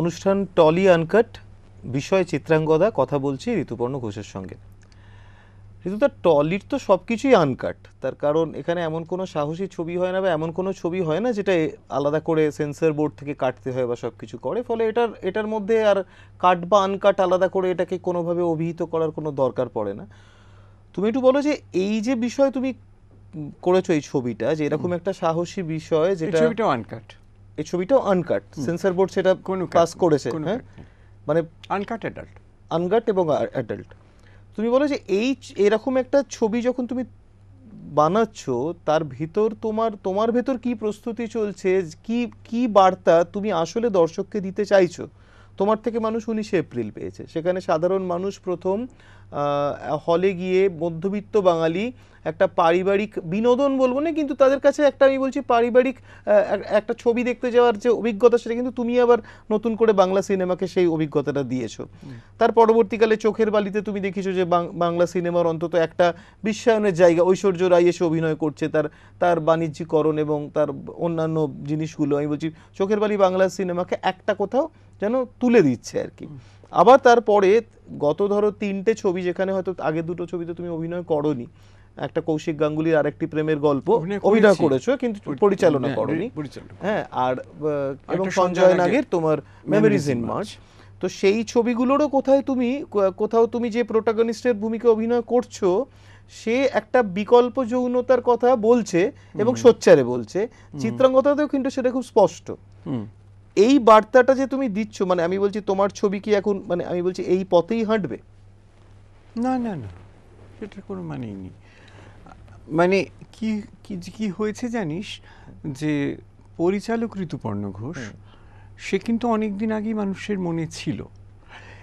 অনুষ্ঠান trolley uncut বিষয় চিত্রাঙ্গদা কথা বলছি ঋতুপর্ণ ঘোষের সঙ্গে। ঋতুদা টলির তো সব কিছুই আনকাট। তার কারণ এখানে এমন কোনো সাহসী ছবি হয় না বা এমন কোনো ছবি হয় না যেটা আলাদা করে সেন্সর বোর্ড থেকে কাটতে হয় বা সব কিছু করে। ফলে এটার এটার মধ্যে আর কাট বা আনকাট আলাদা করে এটাকে কোনোভাবে অভিহিত করার কোনো দরকার পড়ে না। তুমি একটু বলো যে এই যে বিষয় তুমি করেছ এই ছবিটা যে এরকম একটা সাহসী বিষয় যেটা ছবিটাও আনকাট। এই ছবিটাও আনকাট সেন্সর বোর্ড সেটা কোনো পাস করেছে হ্যাঁ? মানে আনকাট অ্যাডাল্ট আনকাট এবং অ্যাডাল্ট তুমি বলো যে এই এরকম একটা ছবি যখন তুমি বানাচ্ছ তার ভিতর তোমার তোমার ভেতর কি প্রস্তুতি চলছে? কি কি বার্তা তুমি আসলে দর্শককে দিতে চাইছো? তোমার থেকে মানুষ উনিশে এপ্রিল পেয়েছে। সেখানে সাধারণ মানুষ প্রথম হলে গিয়ে মধ্যবিত্ত বাঙালি একটা পারিবারিক বিনোদন বলব না কিন্তু তাদের কাছে একটা আমি বলছি পারিবারিক একটা ছবি দেখতে যাওয়ার যে অভিজ্ঞতা সেটা কিন্তু তুমি আবার নতুন করে বাংলা সিনেমাকে সেই অভিজ্ঞতাটা দিয়েছ। তার পরবর্তীকালে চোখের বালিতে তুমি দেখিছো যে বাং- বাংলা সিনেমার অন্তত একটা বিশ্বায়নের জায়গা ঐশ্বর্য রায় এসে অভিনয় করছে তার তার বাণিজ্যিকরণ এবং তার অন্যান্য জিনিসগুলো। আমি বলছি চোখের বালি বাংলা সিনেমাকে একটা কোথাও যেন তুলে দিচ্ছে আর কি। আবার তারপরে গত ধরো তিনটে ছবি যেখানে হয়তো আগে দুটো ছবিতে তুমি অভিনয় করনি একটা কৌশিক গাঙ্গুলির আরেকটি প্রেমের গল্প অভিনয় করেছ। কিন্তু পরিচালনা হ্যাঁ, করনি। হ্যাঁ আর এবং সঞ্জয় নাগের তোমার মেমোরিজ ইন মার্চ তো সেই ছবিগুলোরও কোথায় তুমি কোথাও তুমি যে প্রোটাগনিস্টের ভূমিকা অভিনয় করছ সে একটা বিকল্প যৌনতার কথা বলছে এবং সোচ্চারে বলছে। চিত্রাঙ্গতাতেও কিন্তু সেটা খুব স্পষ্ট। হুম। এই বার্তাটা যে তুমি দিচ্ছ মানে আমি বলছি তোমার ছবি কি এখন মানে আমি বলছি এই পথেই হাঁটবে? না না না সেটার কোনো মানেই নেই। মানে কি কি কি হয়েছে জানিস? যে পরিচালক ঋতুপর্ণ ঘোষ সে কিন্তু অনেক দিন আগেই মানুষের মনে ছিল।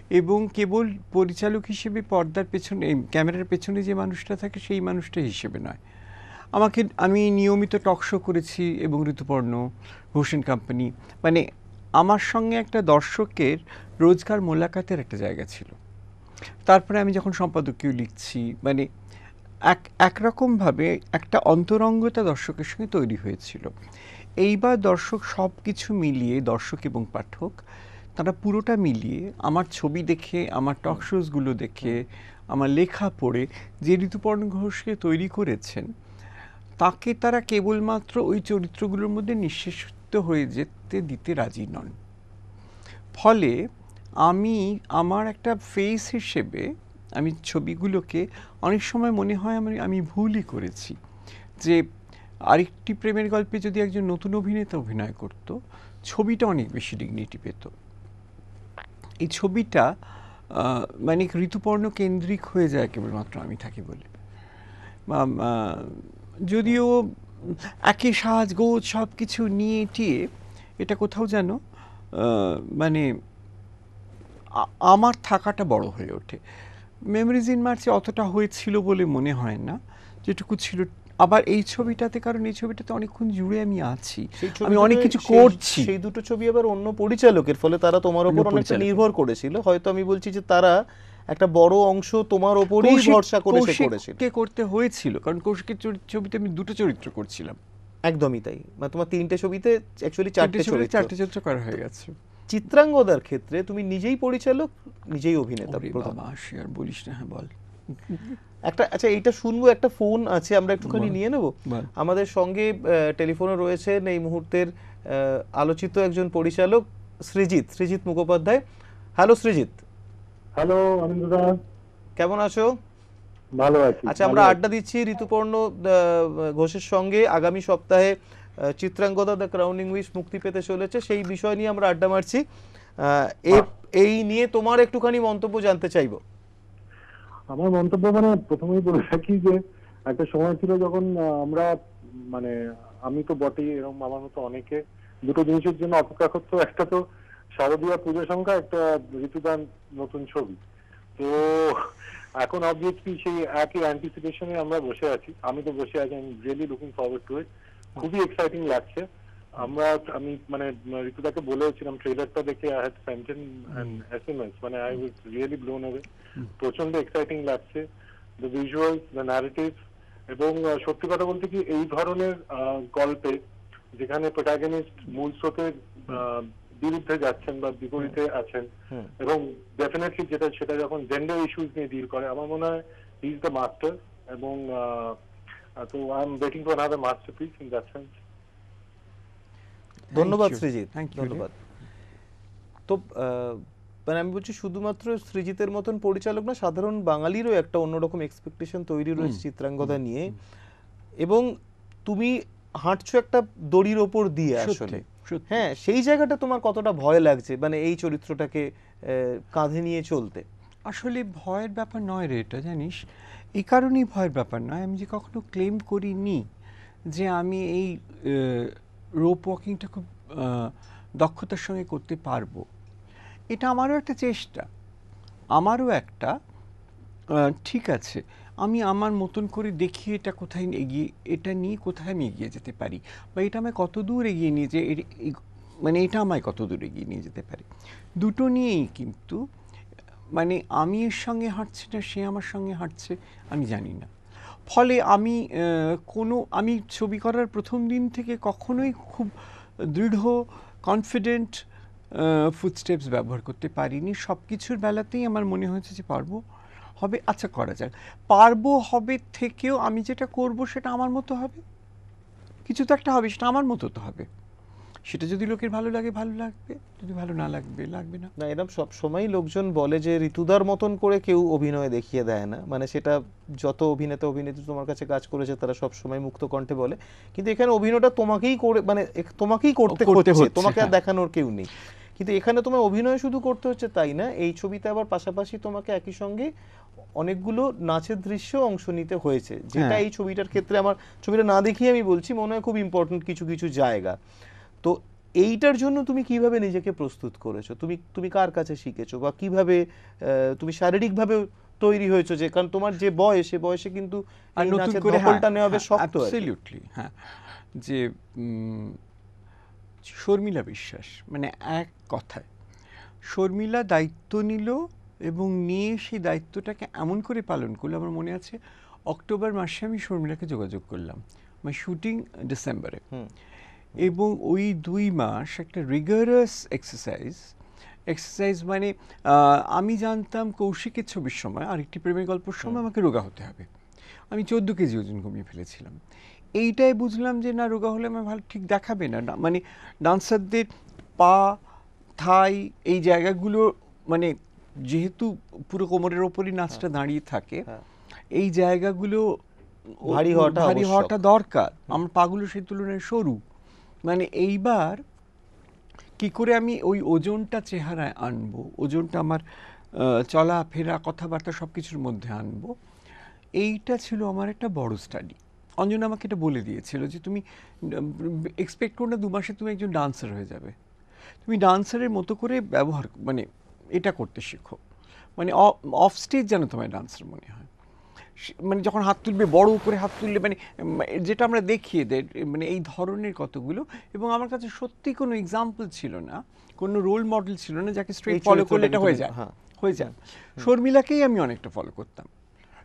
এবং কেবল পরিচালক হিসেবে পর্দার পেছনে ক্যামেরার পেছনে যে মানুষটা থাকে সেই মানুষটা হিসেবে নয়। আমাকে আমি নিয়মিত টক শো করেছি এবং ঋতুপর্ণ ঘোষেন কোম্পানি মানে আমার সঙ্গে একটা দর্শকের রোজগার মোলাকাতের একটা জায়গা ছিল। তারপরে আমি যখন সম্পাদকীয় লিখছি মানে এক, একরকমভাবে একটা অন্তরঙ্গতা দর্শকের সঙ্গে তৈরি হয়েছিল। এইবার দর্শক সব কিছু মিলিয়ে, দর্শক এবং পাঠক, তারা পুরোটা মিলিয়ে, আমার ছবি দেখে, আমার টক শোজগুলো দেখে, আমার লেখা পড়ে, যে ঋতুপর্ণ ঘোষকে তৈরি করেছেন, তাকে তারা কেবলমাত্র ওই চরিত্রগুলোর মধ্যে নিঃশেষিত হয়ে যেতে দিতে রাজি নন। ফলে আমি আমার একটা ফেস হিসেবে আমি ছবিগুলোকে অনেক সময় মনে হয় আমি আমি ভুলই করেছি। যে আরেকটি প্রেমের গল্পে যদি একজন নতুন অভিনেতা অভিনয় করত, ছবিটা অনেক বেশি ডিগনিটি পেত। এই ছবিটা মানে ঋতুপর্ণ কেন্দ্রিক হয়ে যায় কেবলমাত্র আমি থাকি বলে। যদিও একই সাজ গোজ সব কিছু নিয়ে টিয়ে এটা কোথাও যেন মানে আমার থাকাটা বড় হয়ে ওঠে। মেমোরিজ ইন মার্চে অতটা হয়েছিল বলে মনে হয় না যেটুকু ছিল। আবার এই ছবিটাতে কারণ এই ছবিটাতে অনেকক্ষণ জুড়ে আমি আছি। আমি অনেক কিছু করছি। সেই দুটো ছবি আবার অন্য পরিচালকের ফলে তারা তোমার উপর অনেকটা নির্ভর করেছিল। হয়তো আমি বলছি যে তারা একটা বড় অংশ তোমার ওপরেই ভরসা করে সে করেছিল। কৌশিককে করতে হয়েছিল কারণ কৌশিকের ছবিতে আমি দুটো চরিত্র করছিলাম। একদমই তাই। মানে তোমার তিনটে ছবিতে অ্যাকচুয়ালি চারটে চরিত্র। চারটে চরিত্র করা হয়ে গেছে। চিত্রাঙ্গদার ক্ষেত্রে তুমি নিজেই পরিচালক নিজেই অভিনেতা বাবা আর বলিস না হ্যাঁ বল। একটা আচ্ছা এইটা শুনব একটা ফোন আছে আমরা একটুখানি নিয়ে নেব? আমাদের সঙ্গে টেলিফোনে রয়েছেন এই মুহূর্তের আলোচিত একজন পরিচালক সৃজিত সৃজিত মুখোপাধ্যায়। হ্যালো সৃজিত হ্যালো অনিন্দদা কেমন আছো? ভালো আছি আচ্ছা আমরা আড্ডা দিচ্ছি ঋতুপর্ণ ঘোষের সঙ্গে। আগামী সপ্তাহে চিত্রাঙ্গদা দ্য ক্রাউনিং উইশ মুক্তি পেতে চলেছে। সেই বিষয় নিয়ে আমরা আড্ডা মারছি। এই নিয়ে তোমার একটুখানি মন্তব্য জানতে চাইব। আমার মন্তব্য মানে প্রথমেই বলে রাখি যে একটা সময় ছিল যখন আমরা মানে আমি তো বটেই এরকম আমার মতো অনেকে। দুটো জিনিসের জন্য অপেক্ষা করতো। একটা তো শারদীয়া পুজো সংখ্যা একটা ঋতুদান নতুন ছবি। তো এখন অবভিয়াসলি সেই একই অ্যান্টিসিপেশনে আমরা বসে আছি। আমি তো বসে আছি আমি really looking forward to it খুবই এক্সাইটিং লাগছে। আমরা আমি মানে ঋতুদাকে বলেছিলাম ট্রেলারটা দেখে I had sent an SMS মানে I was really blown away প্রচণ্ড এক্সাইটিং লাগছে। দ্য ভিজুয়াল দ্য ন্যারেটিভ এবং সত্যি কথা বলতে কি এই ধরনের গল্পে যেখানে প্রোটাগনিস্ট মূল স্রোতের বিরুদ্ধে যাচ্ছেন বা বিপরীতে আছেন এবং ডেফিনেটলি যেটা সেটা যখন জেন্ডার ইস্যুজ নিয়ে ডিল করে আমার মনে হয় হি ইজ দ্য মাস্টার এবং তো I am waiting for another masterpiece in that sense ধন্যবাদ you. সৃজিত ধন্যবাদ। তো আহ, মানে আমি বলছি শুধুমাত্র সৃজিতের মতন পরিচালক না সাধারণ বাঙালিরও একটা অন্যরকম এক্সপেকটেশন তৈরি রয়েছে চিত্রাঙ্গদা নিয়ে। এবং তুমি হাঁটছো একটা দড়ির ওপর দিয়ে আসলে। হ্যাঁ সেই জায়গাটা তোমার কতটা ভয় লাগছে? মানে এই চরিত্রটাকে কাঁধে নিয়ে চলতে। আসলে ভয়ের ব্যাপার নয় রে এটা জানিস? এই কারণেই ভয়ের ব্যাপার নয়। আমি যে কখনো ক্লেম করিনি যে আমি এই রোপ ওয়াকিংটা খুব দক্ষতার সঙ্গে করতে পারব। এটা আমারও একটা চেষ্টা। আমারও একটা ঠিক আছে। আমি আমার মতন করে দেখি এটা কোথায় এগিয়ে, এটা নিয়ে কোথায় আমি এগিয়ে যেতে পারি? বা এটা আমায় কত দূর এগিয়ে নিয়ে যে মানে এটা আমায় কত দূর এগিয়ে নিয়ে যেতে পারে? দুটো নিয়েই কিন্তু মানে আমি এর সঙ্গে হাঁটছি না, সে আমার সঙ্গে হাঁটছে, আমি জানি না। ফলে আমি কোনো, আমি ছবি করার প্রথম দিন থেকে কখনোই খুব দৃঢ় কনফিডেন্ট ফুটস্টেপস ব্যবহার করতে পারিনি। সব কিছুর বেলাতেই আমার মনে হয়েছে যে পারব। হবে আচ্ছা করা যাক। পারব হবে থেকেও আমি যেটা করব সেটা আমার মতো হবে? কিছু তো একটা হবে সেটা আমার মতো তো হবে। সেটা যদি লোকের ভালো লাগে ভালো লাগবে। যদি ভালো না লাগবে লাগবে না। না এরকম সব সময় লোকজন বলে যে ঋতুদার মতন করে কেউ অভিনয় দেখিয়ে দেয় না। মানে সেটা যত অভিনেতা অভিনেত্রী তোমার কাছে কাজ করেছে তারা সব সময় মুক্ত কণ্ঠে বলে। কিন্তু এখানে অভিনয়টা তোমাকেই করে মানে তোমাকেই করতে করতে তোমাকে আর হ্যাঁ। দেখানোর কেউ নেই। কিন্তু এখানে তোমার অভিনয় শুধু করতে হচ্ছে তাই না? এই ছবিতে আবার পাশাপাশি তোমাকে একই সঙ্গে অনেকগুলো নাচের দৃশ্য অংশ নিতে হয়েছে। যেটা হ্যাঁ। এই ছবিটার ক্ষেত্রে আমার ছবিটা না দেখিয়ে আমি বলছি মনে হয় খুব ইম্পর্টেন্ট কিছু কিছু জায়গা। তো এইটার জন্য তুমি কীভাবে নিজেকে প্রস্তুত করেছ? তুমি তুমি কার কাছে শিখেছো? বা কীভাবে তুমি শারীরিকভাবে তৈরি হয়েছো যে কারণ তোমার যে বয়স সে বয়সে কিন্তু আর নতুন করে দখলটা নেওয়া বেশ শক্ত অ্যাবসলিউটলি হ্যাঁ যে শর্মিলা বিশ্বাস মানে এক কথায়। শর্মিলা দায়িত্ব নিল এবং নিয়ে সেই দায়িত্বটাকে এমন করে পালন করল আমার মনে আছে অক্টোবর মাসে আমি শর্মিলাকে যোগাযোগ করলাম মানে শুটিং ডিসেম্বরে। এবং ওই দুই মাস একটা রিগারাস এক্সারসাইজ এক্সারসাইজ মানে আমি জানতাম কৌশিকের ছবির সময় আরেকটি প্রেমের গল্পের সময় আমাকে রোগা হতে হবে। আমি চোদ্দ কেজি ওজন কমিয়ে ফেলেছিলাম। এইটাই বুঝলাম যে না রোগা হলে আমার ভালো ঠিক দেখাবে না। মানে ডান্সারদের পা থাই এই জায়গাগুলো মানে যেহেতু পুরো কোমরের ওপরই নাচটা দাঁড়িয়ে থাকে হ্যাঁ। এই জায়গাগুলো ভারী হওয়াটা ভারী হওয়াটা দরকার। আমার পাগুলো সেই তুলনায় সরু। মানে এইবার কি করে আমি ওই ওজনটা চেহারায় আনব? ওজনটা আমার চলাফেরা কথাবার্তা সব কিছুর মধ্যে আনব? এইটা ছিল আমার একটা বড় স্টাডি অঞ্জনা আমাকে এটা বলে দিয়েছিল যে তুমি এক্সপেক্ট করো না দু মাসে তুমি একজন ডান্সার হয়ে যাবে। তুমি ডান্সারের মতো করে ব্যবহার মানে এটা করতে শেখো। মানে অফ স্টেজ যেন তোমার ডান্সার মনে হয়। মানে যখন হাত তুলবে বড় করে হাত তুললে মানে যেটা আমরা দেখিয়ে দেয় মানে এই ধরনের কতগুলো এবং আমার কাছে সত্যি কোনো এক্সাম্পল ছিল না কোনো রোল মডেল ছিল না যাকে স্ট্রেট ফলো করলে এটা হয়ে যায়। হ্যাঁ। হয়ে যায়। শর্মিলাকেই আমি অনেকটা ফলো করতাম।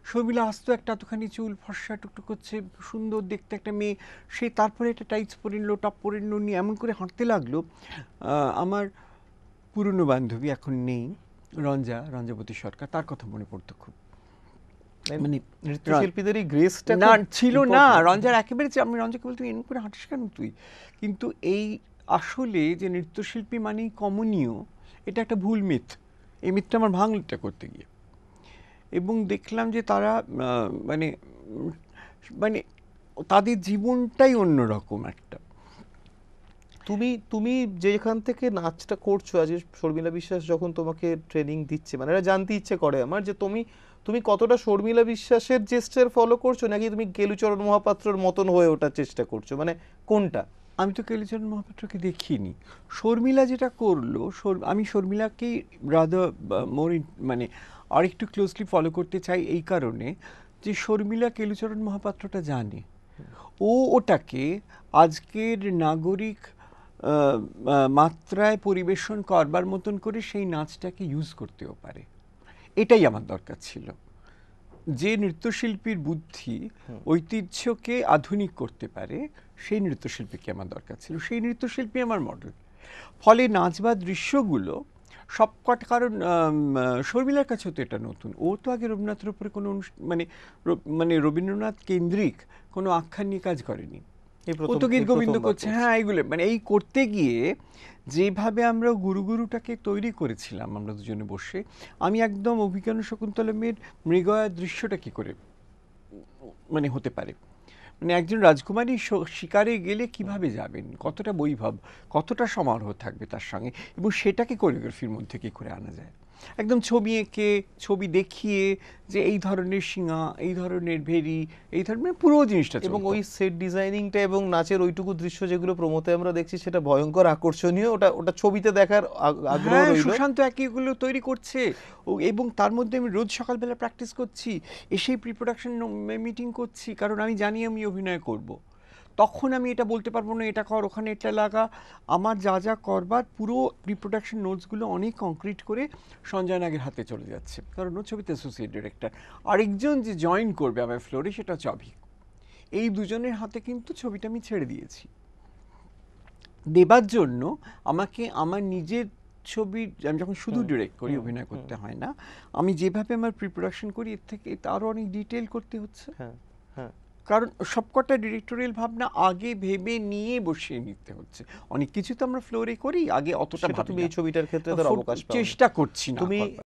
শর্মিলা আসতো একটা এতখানি চুল ফর্সা টুকটুক করছে সুন্দর দেখতে একটা মেয়ে। সে তারপরে একটা টাইটস পরে নিল টপ পরে নিল নিয়ে এমন করে হাঁটতে লাগল। আমার পুরনো বান্ধবী এখন নেই রঞ্জা রঞ্জাবতী সরকার তার কথা মনে পড়তো খুব। মানে নৃত্যশিল্পীদের এই গ্রেসটা না ছিল না রঞ্জার একেবারে আমি রঞ্জাকে বলতাম এরকম করে হাঁটিস কেন তুই? কিন্তু এই আসলে যে নৃত্যশিল্পী মানেই কমনীয় এটা একটা ভুল মিথ এই মিথটা আমার ভাঙলটা করতে গিয়ে। এবং দেখলাম যে তারা মানে মানে তাদের জীবনটাই অন্যরকম একটা। তুমি তুমি যেখান থেকে নাচটা করছ আজ শর্মিলা বিশ্বাস যখন তোমাকে ট্রেনিং দিচ্ছে মানে এটা জানতে ইচ্ছে করে আমার যে তুমি তুমি কতটা শর্মিলা বিশ্বাসের জেস্টার ফলো করছ নাকি তুমি কেলুচরণ মহাপাত্রর মতন হয়ে ওঠার চেষ্টা করছ? মানে কোনটা? আমি তো কেলিচরণ মহাপাত্রকে দেখিনি। শর্মিলা যেটা করল আমি শর্মিলাকেই রাদা মোর মানে আর একটু ক্লোজলি ফলো করতে চাই এই কারণে যে শর্মিলা কেলুচরণ মহাপাত্রটা জানে। ও ওটাকে আজকের নাগরিক মাত্রায় পরিবেশন করবার মতন করে সেই নাচটাকে ইউজ করতেও পারে। এটাই আমার দরকার ছিল। যে নৃত্যশিল্পীর বুদ্ধি ঐতিহ্যকে আধুনিক করতে পারে সেই নৃত্যশিল্পীকে আমার দরকার ছিল। সেই নৃত্যশিল্পী আমার মডেল ফলে নাচ বা দৃশ্যগুলো সবকট কারণ শর্মিলার কাছেও তো এটা নতুন। ও তো আগে রবীন্দ্রনাথের উপরে কোনো মানে মানে রবীন্দ্রনাথ কেন্দ্রিক কোনো আখ্যান নিয়ে কাজ করেনি। ও তো গীত গোবিন্দ করছে। হ্যাঁ এগুলো মানে এই করতে গিয়ে যেভাবে আমরা গুরুগুরুটাকে তৈরি করেছিলাম আমরা দুজনে বসে আমি একদম অভিজ্ঞান শকুন্তলমের মৃগয়া দৃশ্যটা কি করে মানে হতে পারে? মানে একজন রাজকুমারী শিকারে গেলে কীভাবে যাবেন? কতটা বৈভব, কতটা সমারোহ থাকবে তার সঙ্গে? এবং সেটাকে কোরিওগ্রাফির মধ্যে কি করে আনা যায়? একদম ছবি এঁকে ছবি দেখিয়ে যে এই ধরনের শিঙা এই ধরনের ভেরি এই ধরনের পুরো জিনিসটা এবং ওই সেট ডিজাইনিংটা এবং নাচের ওইটুকু দৃশ্য যেগুলো প্রমোতে আমরা দেখছি সেটা ভয়ঙ্কর আকর্ষণীয়। ওটা ওটা ছবিতে দেখার আগ্রহ হ্যাঁ সুশান্ত একই এগুলো তৈরি করছে। ও এবং তার মধ্যে আমি রোজ সকালবেলা প্র্যাকটিস করছি এসেই প্রি প্রোডাকশন মিটিং করছি কারণ আমি জানি আমি অভিনয় করব। তখন আমি এটা বলতে পারব না এটা কর ওখানে এটা লাগা। আমার যা যা করবার পুরো প্রি প্রোডাকশন নোটসগুলো অনেক কংক্রিট করে সঞ্জয় নাগের হাতে চলে যাচ্ছে। কারণ ও ছবিতে অ্যাসোসিয়েট ডিরেক্টর আরেকজন যে জয়েন করবে আমার ফ্লোরে সেটা অভিক। এই দুজনের হাতে কিন্তু ছবিটা আমি ছেড়ে দিয়েছি। দেবার জন্য আমাকে আমার নিজের ছবি আমি যখন শুধু ডিরেক্ট করি অভিনয় করতে হয় না আমি যেভাবে আমার প্রি প্রোডাকশন করি এর থেকে তারও অনেক ডিটেল করতে হচ্ছে। হ্যাঁ হ্যাঁ। কারণ সবকটা ডিরেক্টোরিয়াল ভাবনা আগে ভেবে নিয়ে বসিয়ে নিতে হচ্ছে। অনেক কিছু তো আমরা ফ্লোরে করি আগে অতটা তুমি এই ছবিটার ক্ষেত্রে অবকাশ চেষ্টা করছি না তুমি।